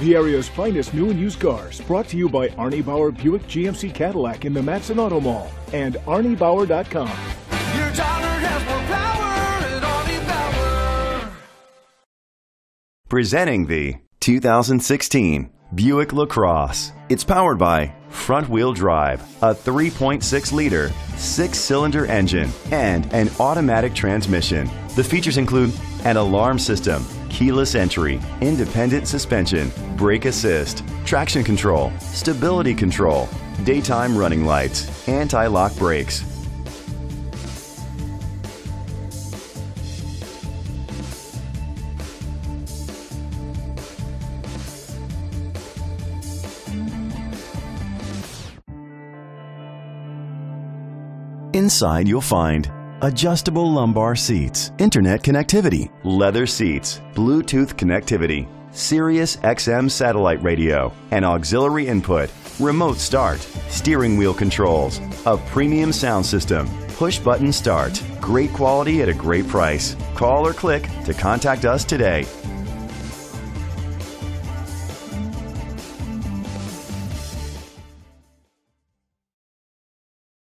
The area's finest new and used cars, brought to you by Arnie Bauer Buick GMC Cadillac in the Matteson Auto Mall and ArnieBauer.com. Your dollar has more power at Arnie Bauer. Presenting the 2016 Buick LaCrosse. It's powered by front wheel drive, a 3.6 liter, six cylinder engine, and an automatic transmission. The features include an alarm system, keyless entry, independent suspension, brake assist, traction control, stability control, daytime running lights, anti lock brakes. Inside, you'll find adjustable lumbar seats, internet connectivity, leather seats, Bluetooth connectivity, Sirius XM satellite radio, an auxiliary input, remote start, steering wheel controls, a premium sound system, push button start. Great quality at a great price. Call or click to contact us today.